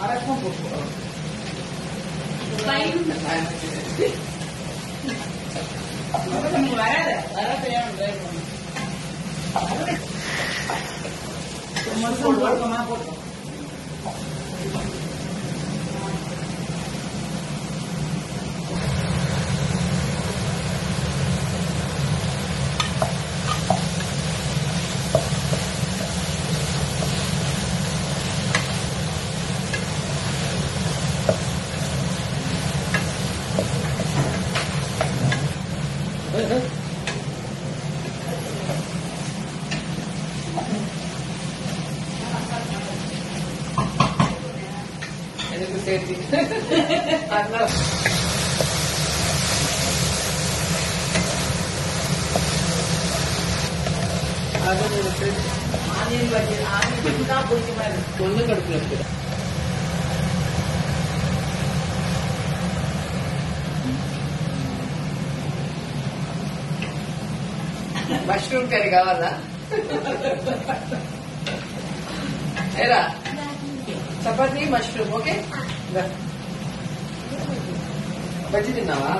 আর এখন প্রশ্ন মোবাইল எனக்கு சேர்த்து. அதனால அது ஆனியன் வச்சு ஆனியன் தான் பிடிக்குமா இருக்கு தொண்டு கடுப்புல இருக்கு. மஷ்ரூம் கறி காவாలా ఎరా చపాతి మష్రూమ్ ఓకే బజ్జీ తిన్నావా?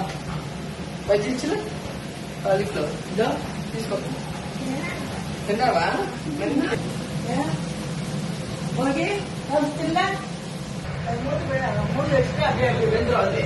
బజ్జీ ఇచ్చిన కాలిఫ్లవర్ ఇదో తీసుకో తిన్నావా? ఓకే. అదే